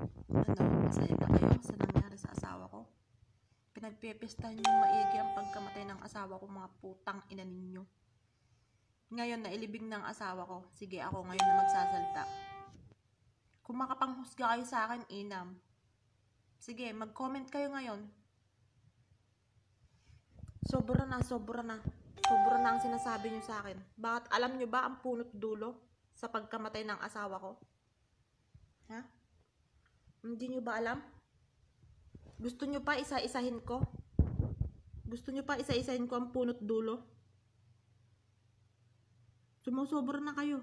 Ano, masaya na kayo sa nangyari sa asawa ko? Pinagpipista niyo maigi ang pagkamatay ng asawa ko, mga putang ina ninyo. Ngayon, nailibing ng asawa ko. Sige, ako ngayon na magsasalita. Kung makapanghusga kayo sa akin, inam. Sige, mag-comment kayo ngayon. Sobra na, sobra na. Sobra na ang sinasabi niyo sa akin. Bakit alam niyo ba ang punot dulo sa pagkamatay ng asawa ko? Ha? Hindi niyo ba alam? Gusto niyo pa isa-isahin ko? Gusto niyo pa isa-isahin ko ang punot dulo? Sumusobra na kayo.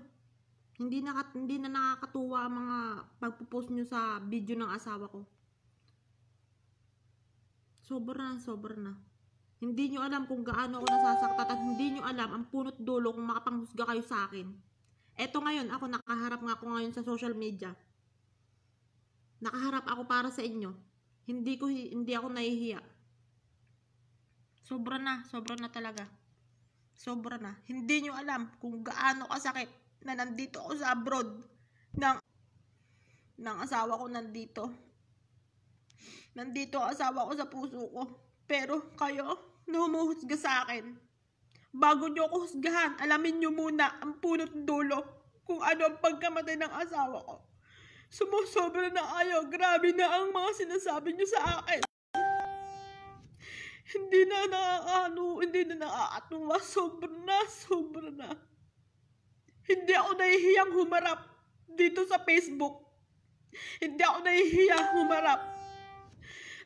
Hindi na, hindi na nakakatuwa ang mga pagpo-post niyo sa video ng asawa ko. Sobra na, sobra na. Hindi nyo alam kung gaano ako nasasaktan at hindi nyo alam ang punot dulo kung makapanghusga kayo sa akin. Eto ngayon, ako nakaharap nga ako ngayon sa social media. Nakaharap ako para sa inyo. Hindi ko hindi ako nahihiya. Sobra na, sobra na talaga. Sobra na. Hindi nyo alam kung gaano kasakit na nandito ako sa abroad ng ng asawa ko nandito. Nandito ang asawa ko sa puso ko. Pero kayo, na humuhusga sa akin. Bago nyo ako husgahan, alamin nyo muna ang punot dulo kung ano ang pagkamatay ng asawa ko. Sumusobra na kayo. Grabe na ang mga sinasabi nyo sa akin. Hindi na nakakaano, hindi na nakakatuwa. Sobra na, sobra na. Hindi ako nahihiyang humarap dito sa Facebook. Hindi ako nahihiyang humarap.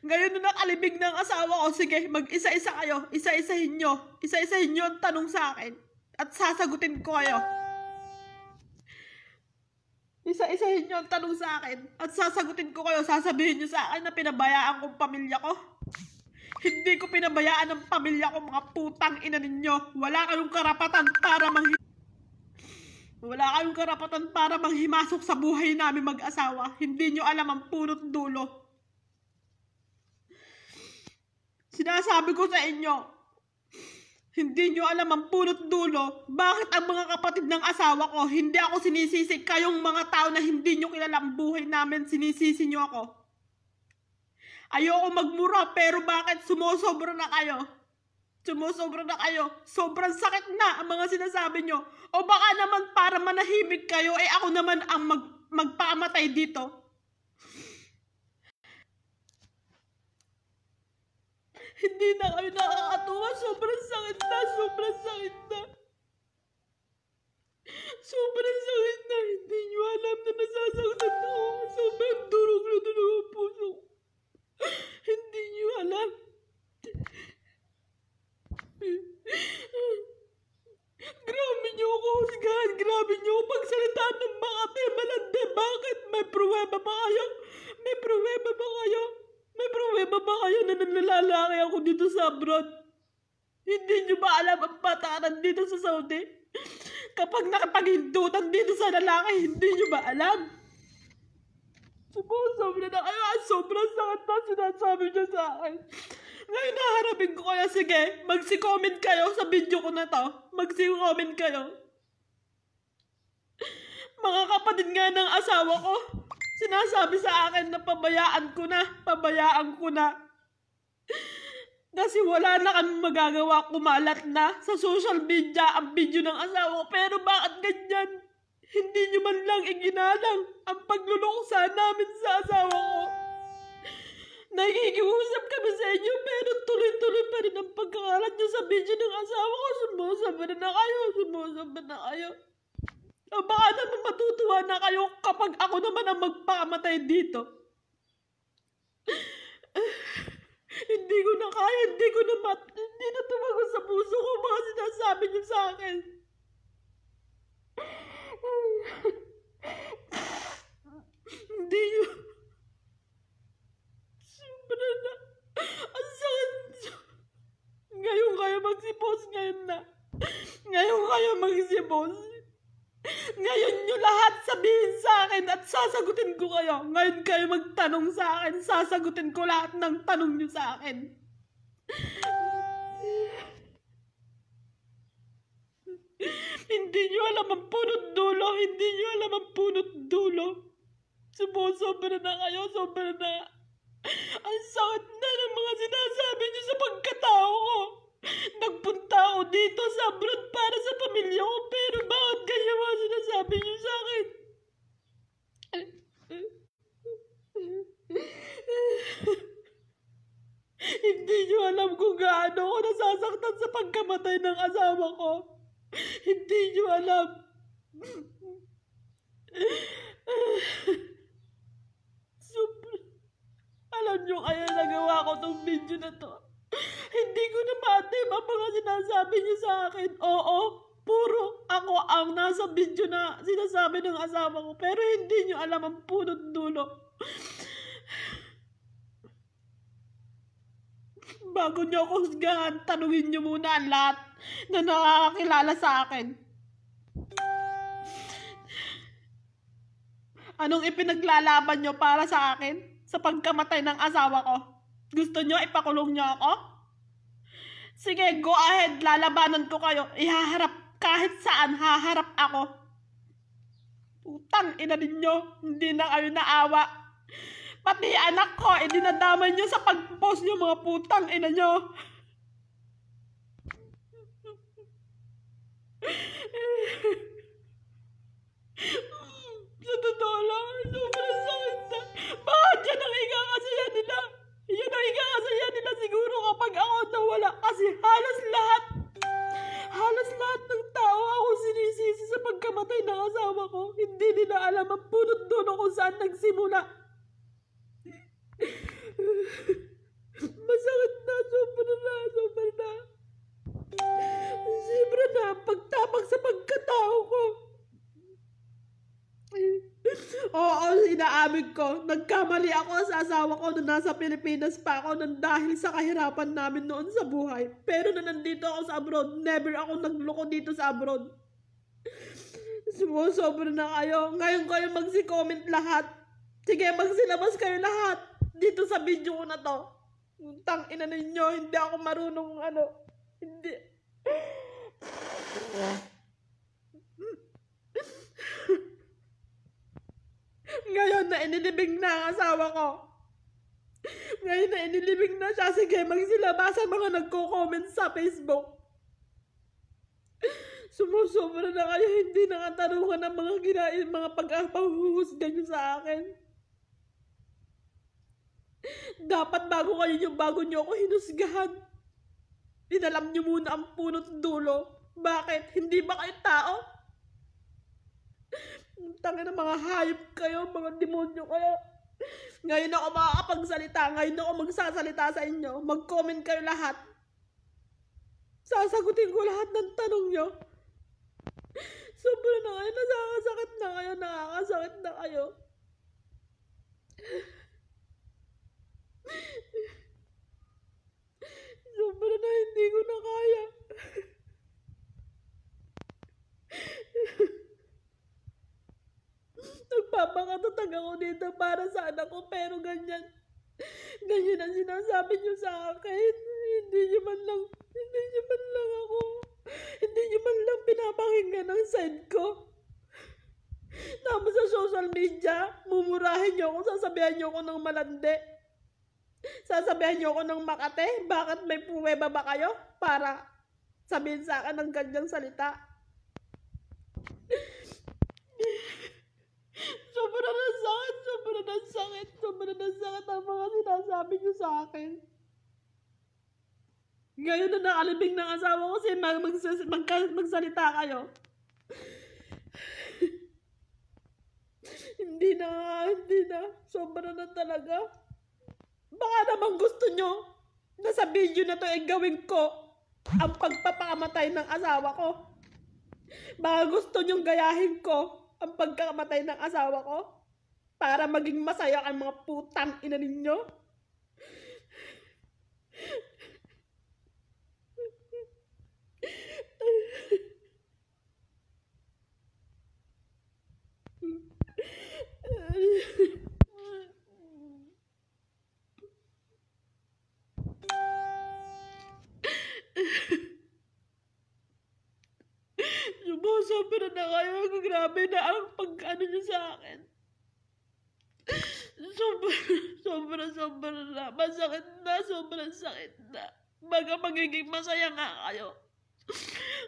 Ngayon na nakalibig ng asawa ko, sige, mag-isa-isa kayo. Isa-isahin nyo. Isa-isahin nyo ang tanong sa akin. At sasagutin ko kayo. Isa-isahin nyo ang tanong sa akin. At sasagutin ko kayo. Sasabihin nyo sa akin na pinabayaan kong pamilya ko. Hindi ko pinabayaan ang pamilya ko, mga putang ina ninyo. Wala kayong karapatan para mang wala kayong karapatan para manghimasok sa buhay namin mag-asawa. Hindi nyo alam ang punot dulo. Sinasabi ko sa inyo, hindi nyo alam ang punot dulo, bakit ang mga kapatid ng asawa ko, hindi ako sinisisi, kayong mga tao na hindi nyo kilala ang buhay namin, sinisisi nyo ako. Ayoko magmura, pero bakit sumusobra na kayo? Sumusobra na kayo. Sobrang sakit na ang mga sinasabi nyo. O baka naman para manahimik kayo, eh ako naman ang mag magpamatay dito. Hindi na kayo nakakatuwa. Sobrang sakit na. Sobrang sakit na. Sobrang sakit na. Hindi nyo alam na nasasaktan ako. Sobrang durog na durog ang puso. Hindi nyo alam. Grabe nyo ako husgahan. Grabe nyo ako pagsalitaan ng mga temalande. Bakit? May pruweba ba kayo? May pruweba ba kayo? Pruweba ba kayo na nanlalalaki ako dito sa abroad? Hindi nyo ba alam ang pataran dito sa Saudi? Kapag nakapaghindutan dito sa lalaki, hindi nyo ba alam? Sobra na kayo. Sobrang sakit na sinasabi niya sa akin. Ngayon naharapin ko kaya, sige, magsi-comment kayo sa video ko na to. Magsi-comment kayo. Mga kapatid nga ng asawa ko, sinasabi sa akin na pabayaan ko na, pabayaan ko na. Kasi wala na kami magagawa, kumalat na sa social media ang video ng asawa ko. Pero bakit ganyan? Hindi nyo man lang iginalang ang pagluluksa namin sa asawa ko. Nakikiusap kami sa inyo pero tuloy-tuloy pa rin ang pagkakalat nyo sa video ng asawa ko. Sumusaba na kayo, sumusaba na kayo. Baka naman matutuwa na kayo kapag ako naman ang magpakamatay dito. hindi ko na kaya, hindi ko na mat, hindi na tumago sa puso ko mga sinasabi niyo sa akin. hindi nyo, sobra na, ang sakit. Ngayon kayo magsipos ngayon na. Ngayon kayo magsipos. Ngayon nyo lahat sabihin sa akin at sasagutin ko kayo. Ngayon kayo magtanong sa akin, sasagutin ko lahat ng tanong nyo sa akin. Hindi nyo alam ang punot dulo. Hindi nyo alam ang punot dulo. Sumusobra na kayo, sobra na. Ang sakit na ng mga sinasabi niyo sa pagkatao ko. Nagpunta ako dito sa abroad para sa pamilya ko, pero bakit ganyan mga sinasabi niyo sa akin? Hindi niyo alam kung gaano ako nasasaktan pagkamatay ng asawa ko. Hindi niyo alam. Sobra. Alam niyo kaya nagawa ko tong video na to. Hindi ko na matim ang mga sinasabi niyo sa akin. Oo, puro ako ang nasa video na sinasabi ng asawa ko. Pero hindi niyo alam ang punot dulo. Bago niyo ako husgahan, tanungin niyo muna ang lahat na nakakakilala sa akin. Anong ipinaglalaban niyo para sa akin? Sa pagkamatay ng asawa ko? Gusto niyo ipakulong niyo ako? Sige, go ahead. Lalabanan ko kayo. Ihaharap kahit saan. Haharap ako. Putang ina ninyo. Hindi na kayo naawa. Pati anak ko, eh dinadamay nyo sa pag-post nyo mga putang ina nyo. sa totoo lang, sobrang sakit na. Bakit yan ang yan nila? Yan ang yan nila siguro kapag ako nawala. Kasi halos lahat, halos lahat ng tao ako sinisisi sa pagkamatay ng asawa ko. Hindi nila alam ang punot doon kung saan nagsimula. Masakit na, sobra na, sobra na. Sobra na, ang pagtapak sa pagkatao ko. Oo, inaamin ko. Nagkamali ako sa asawa ko nung nasa Pilipinas pa ako nang dahil sa kahirapan namin noon sa buhay. Pero na nandito ako sa abroad, never ako nagloko dito sa abroad. Sumusobra na kayo. Ngayon kayo magsi-comment lahat. Sige, magsilabas kayo lahat. Dito sa video ko na to. Tang ina ninyo, hindi ako marunong ano. Hindi. Ngayon na inilibing na ang asawa ko. Ngayon na inilibing na siya. Sige, magsilabasa mga nagko-comment sa Facebook. Sumusobra na kayo, hindi nakatarungan ng mga ginain, mga pagkapahuhusga niyo sa akin. Dapat bago kayo yung bago niyo ako hinusgahan. Inalam niyo muna ang punot dulo. Bakit? Hindi ba kayo tao? Tangin ng mga hayop kayo, mga demonyo kayo. Ngayon ako makakapagsalita, ngayon ako magsasalita sa inyo. Mag-comment kayo lahat. Sasagutin ko lahat ng tanong nyo. Sobra na kayo, nakakasakit na kayo, nakakasakit na kayo. Sobra na hindi ko na kaya. Nagpapakatatag ako dito para sa anak ko pero ganyan. Ganyan ang sinasabi niyo sa akin. Hindi niyo man lang, hindi niyo man lang ako, hindi niyo man lang pinapakinggan ang side ko. Tapos sa social media, mumurahin niyo ako, sasabihan niyo ako ng malandi. Sasabihan niyo ako ng makate, bakit may puweba ba kayo para sabihin sa akin ng ganyang salita? Sobra na sakit, sobra na sakit, sobra na sakit ang mga sinasabi niyo sa akin. Ngayon na nakalibing ng asawa ko kasi mag, mag, mag, magsalita kayo. hindi na, hindi na. Sobra na talaga. Baka naman gusto nyo na sa video na to ay gawin ko ang pagpapakamatay ng asawa ko. Baka gusto nyong gayahin ko ang pagkakamatay ng asawa ko para maging masaya ang mga putang ina ninyo. Sumusobra na kayo. Grabe na ang pag-ano nyo sa akin. Sobra, sobra, sobra na. Masakit na, sobrang sakit na. Baga magiging masaya nga kayo.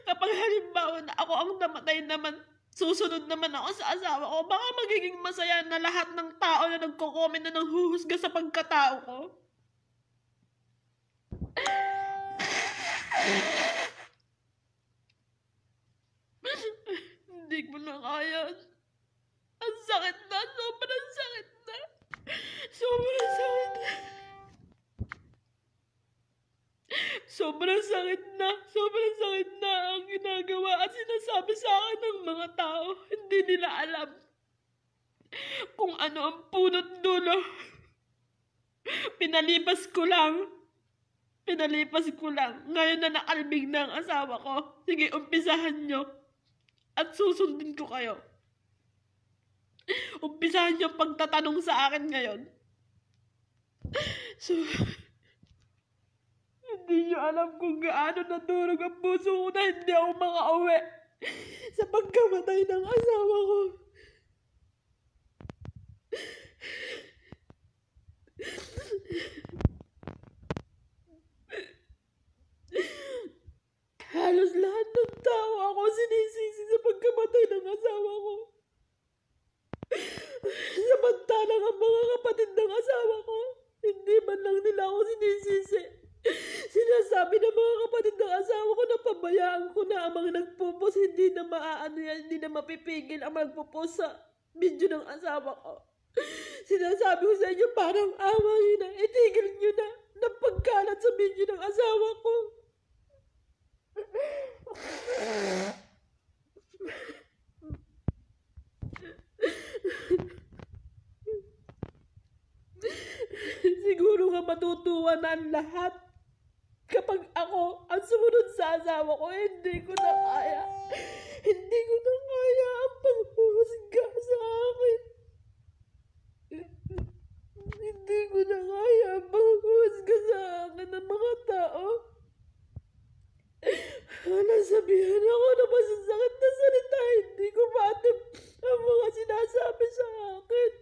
Kapag halimbawa na ako ang namatay naman, susunod naman ako sa asawa ko, baka magiging masaya na lahat ng tao na nagko-comment na nang huhusga sa pagkatao ko. Hindi ko na kaya. Ang sobrang sakit na. Sobrang sakit. Sobrang sakit na, sobrang sakit na ang ginagawa at sinasabi sa akin ng mga tao. Hindi nila alam kung ano ang punot dulo. Pinalipas ko lang. Pinalipas ko lang. Ngayon na nakalbig na ang asawa ko. Sige, umpisahan nyo. At susundin ko kayo. Umpisahan nyo pagtatanong sa akin ngayon. So, hindi nyo alam kung gaano nadurog ang puso ko na hindi ako makauwi sa pagkamatay ng asawa ko. Halos lahat ng tao ako sinisisi sa pagkamatay ng asawa ko. Samantalang ang mga kapatid ng asawa ko, hindi man lang nila ako sinisisi. Sinasabi ng mga kapatid ng asawa ko na pabayaan ko na ang mga nagpupos, hindi na maaano yan, hindi na mapipigil ang magpupos sa video ng asawa ko. Sinasabi ko sa inyo, parang awa nyo na, itigil nyo na, na pagkalat sa video ng asawa ko. Siguro nga matutuwa na ang lahat. Kapag ako ang sumunod sa asawa ko, hindi ko na kaya. Hindi ko na kaya ang paghuhusga sa akin. Hindi ko na kaya ang paghuhusga sa akin ng mga tao. Nasabihan ako na masasakit na salita. Hindi ko matip ang mga sinasabi sa akin.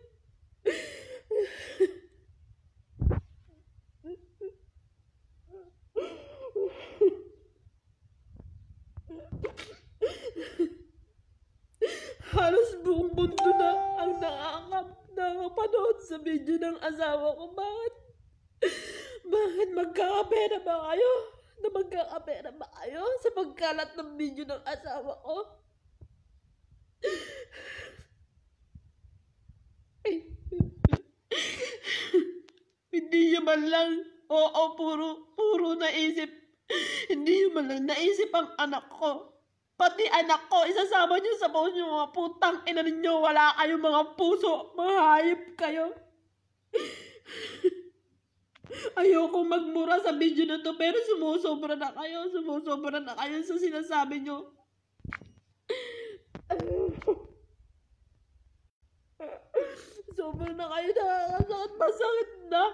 Halos buong mundo na ang nakakap nakapanood sa video ng asawa ko. Bakit? Bakit magkakapera ba kayo? Na magkakapera ba kayo sa pagkalat ng video ng asawa ko? Hindi niyo man lang, oo, puro, puro naisip. Hindi niyo man lang naisip ang anak ko. Pati anak ko, isasama niyo sa post niyo mga putang ina ninyo. Wala kayong mga puso. Mga hayop kayo. Ayoko magmura sa video na to, pero sumusobra na kayo. Sumusobra na kayo sa sinasabi niyo. Sobra na kayo nakakasakit. Masakit na.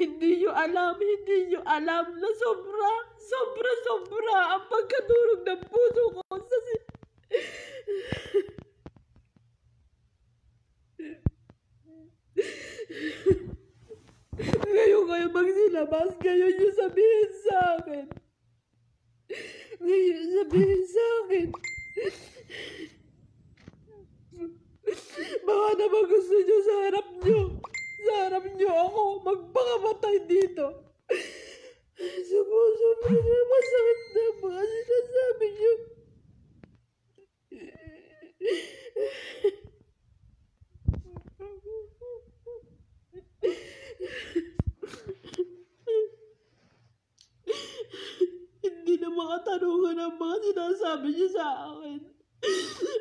Hindi nyo alam, hindi nyo alam na sobra, sobra, sobra ang pagkadurog ng puso ko sa si... Ngayon nyo sabihin sa akin. Ngayon sabihin sa akin. Baka naman gusto nyo sa harap nyo. Sa harap nyo ako magpakamatay dito. Sumusobra na masakit na mga sinasabi nyo. Hindi na makatanungan ang mga sinasabi niyo sa akin.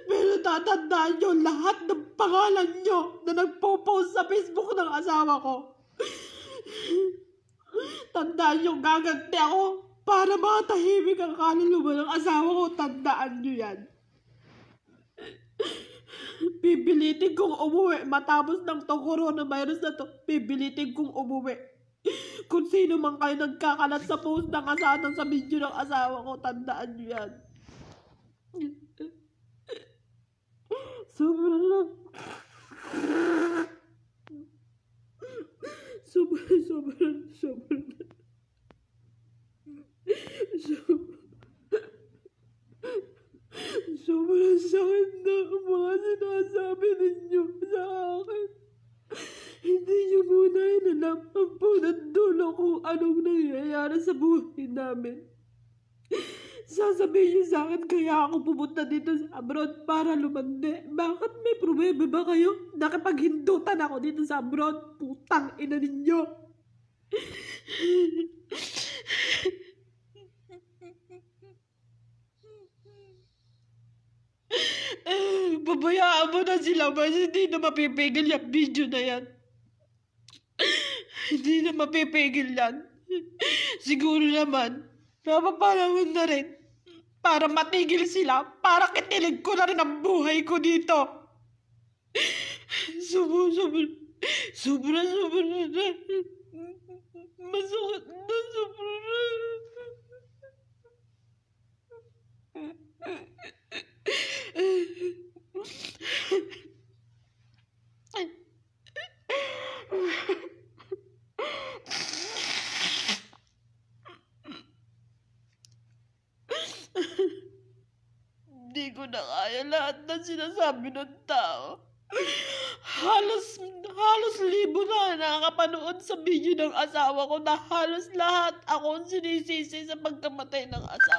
Pero tatandaan nyo lahat ng pangalan nyo na nagpo-post sa Facebook ng asawa ko. Tandaan nyo, gaganti ako para makatahimik ang kaluluwa ng asawa ko. Tandaan nyo yan. Pipilitin kong umuwi matapos ng to coronavirus na to. Pipilitin kong umuwi. Kung sino man kayo nagkakalat sa post ng kasanang sa video ng asawa ko, tandaan nyo yan. Sobrang lang. Sobrang, sobrang, sobrang. Sobrang. Sobrang sakit na mga sinasabi ninyo sa akin. Hindi niyo muna inalam ang punot dulo kung anong nangyayari sa buhay namin. Sasabihin niyo sa akin kaya ako pumunta dito sa abroad para lumande. Bakit may problema ba kayo? Nakipaghindutan ako dito sa abroad. Putang ina ninyo. Babayaan mo na sila mas hindi na mapipigil yung video na yan. hindi na mapipigil yan. Siguro naman, napapanahon na rin para matigil sila, para kitilig ko na rin ang buhay ko dito. Sobra, sobra, sobra, sobra. Masakit na, sobra na. Hindi ko na kaya lahat ng sinasabi ng tao. Halos, halos libo na nakakapanood sa video ng asawa ko na halos lahat ako sinisisi sa pagkamatay ng asawa.